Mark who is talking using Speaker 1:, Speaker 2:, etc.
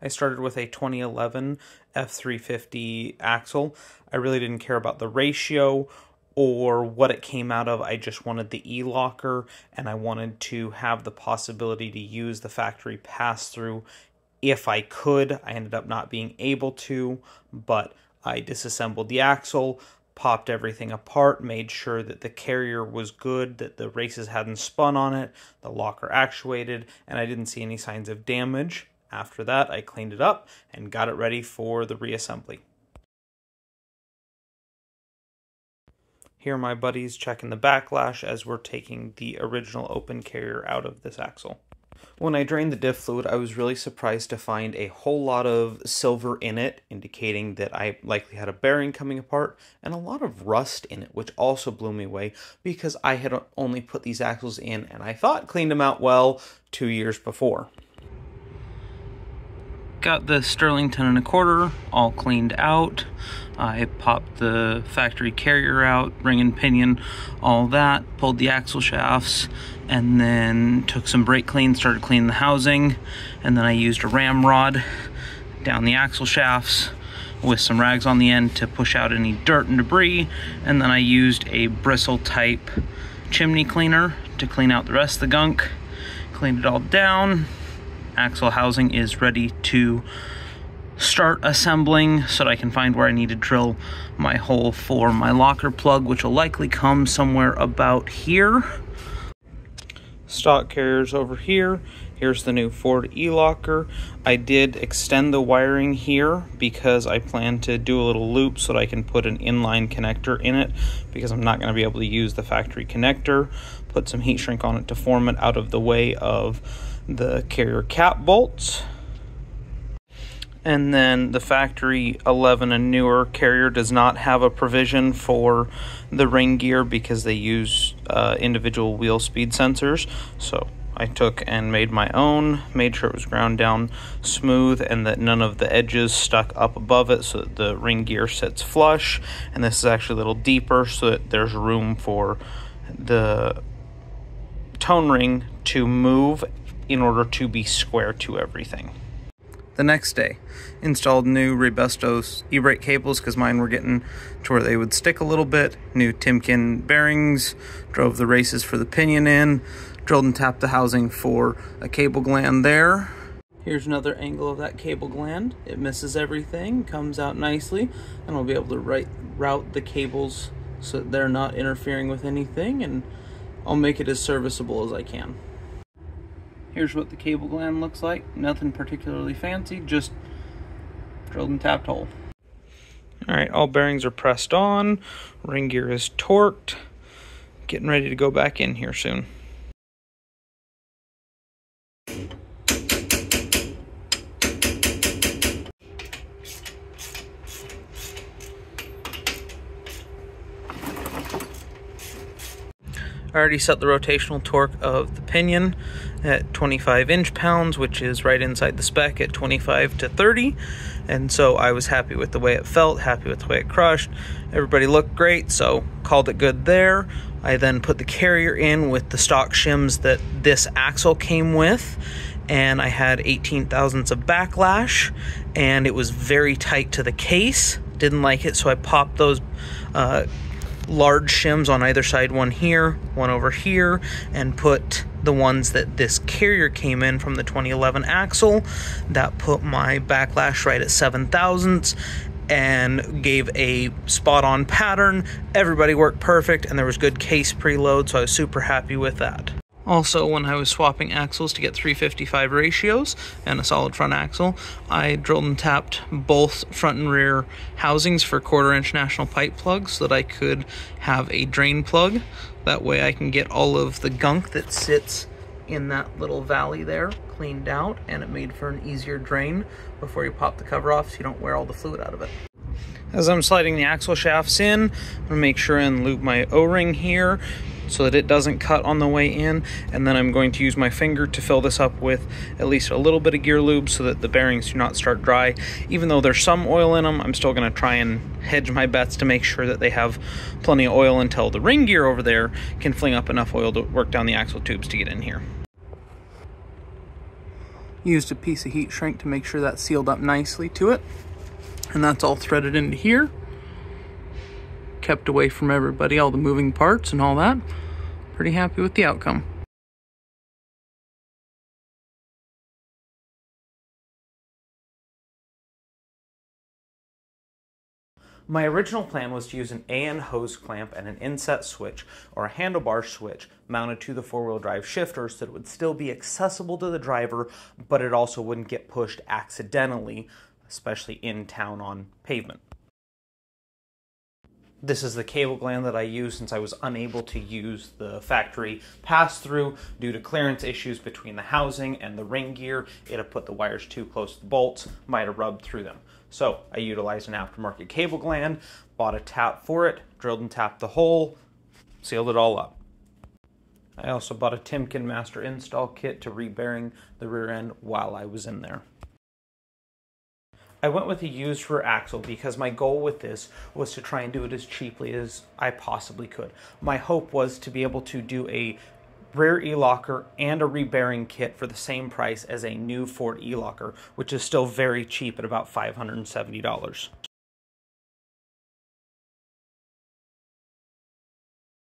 Speaker 1: I started with a 2011 F350 axle. I really didn't care about the ratio or what it came out of. I just wanted the e-locker and I wanted to have the possibility to use the factory pass-through if I could. I ended up not being able to, but I disassembled the axle, popped everything apart, made sure that the carrier was good, that the races hadn't spun on it, the locker actuated, and I didn't see any signs of damage. After that, I cleaned it up and got it ready for the reassembly. Here my buddies checking the backlash as we're taking the original open carrier out of this axle. When I drained the diff fluid, I was really surprised to find a whole lot of silver in it, indicating that I likely had a bearing coming apart, and a lot of rust in it, which also blew me away because I had only put these axles in and I thought cleaned them out well two years before. Got the Sterling Sterlington and a quarter all cleaned out. I popped the factory carrier out, ring and pinion, all that, pulled the axle shafts, and then took some brake clean, started cleaning the housing, and then I used a ramrod down the axle shafts with some rags on the end to push out any dirt and debris, and then I used a bristle type chimney cleaner to clean out the rest of the gunk. Cleaned it all down, axle housing is ready to start assembling so that I can find where I need to drill my hole for my locker plug, which will likely come somewhere about here. Stock carriers over here. Here's the new Ford e-locker. I did extend the wiring here because I plan to do a little loop so that I can put an inline connector in it because I'm not going to be able to use the factory connector. Put some heat shrink on it to form it out of the way of the carrier cap bolts. And then the factory 11 and newer carrier does not have a provision for the ring gear because they use uh, individual wheel speed sensors. So I took and made my own, made sure it was ground down smooth and that none of the edges stuck up above it so that the ring gear sits flush. And this is actually a little deeper so that there's room for the tone ring to move in order to be square to everything. The next day, installed new Raybestos e-brake cables because mine were getting to where they would stick a little bit. New Timken bearings, drove the races for the pinion in, drilled and tapped the housing for a cable gland there. Here's another angle of that cable gland. It misses everything, comes out nicely, and I'll be able to right, route the cables so they're not interfering with anything, and I'll make it as serviceable as I can. Here's what the cable gland looks like. Nothing particularly fancy, just drilled and tapped hole. All right, all bearings are pressed on. Ring gear is torqued. Getting ready to go back in here soon. I already set the rotational torque of the pinion at 25 inch pounds, which is right inside the spec at 25 to 30. And so I was happy with the way it felt, happy with the way it crushed. Everybody looked great, so called it good there. I then put the carrier in with the stock shims that this axle came with. And I had 18 thousandths of backlash, and it was very tight to the case. Didn't like it, so I popped those uh, large shims on either side, one here, one over here, and put the ones that this carrier came in from the 2011 axle. That put my backlash right at 7 thousandths and gave a spot on pattern. Everybody worked perfect, and there was good case preload, so I was super happy with that. Also, when I was swapping axles to get 355 ratios and a solid front axle, I drilled and tapped both front and rear housings for quarter inch national pipe plugs so that I could have a drain plug. That way I can get all of the gunk that sits in that little valley there cleaned out and it made for an easier drain before you pop the cover off so you don't wear all the fluid out of it. As I'm sliding the axle shafts in, I'm gonna make sure and loop my O-ring here so that it doesn't cut on the way in and then I'm going to use my finger to fill this up with at least a little bit of gear lube so that the bearings do not start dry even though there's some oil in them I'm still going to try and hedge my bets to make sure that they have plenty of oil until the ring gear over there can fling up enough oil to work down the axle tubes to get in here Used a piece of heat shrink to make sure that sealed up nicely to it. And that's all threaded into here. Kept away from everybody, all the moving parts and all that. Pretty happy with the outcome. My original plan was to use an AN hose clamp and an inset switch or a handlebar switch mounted to the four-wheel drive shifter so that it would still be accessible to the driver, but it also wouldn't get pushed accidentally, especially in town on pavement. This is the cable gland that I used since I was unable to use the factory pass-through due to clearance issues between the housing and the ring gear. It had put the wires too close to the bolts, might have rubbed through them. So I utilized an aftermarket cable gland, bought a tap for it, drilled and tapped the hole, sealed it all up. I also bought a Timken Master install kit to rebearing the rear end while I was in there. I went with a used rear axle because my goal with this was to try and do it as cheaply as I possibly could. My hope was to be able to do a rear e-locker and a rebearing kit for the same price as a new Ford e-locker, which is still very cheap at about $570.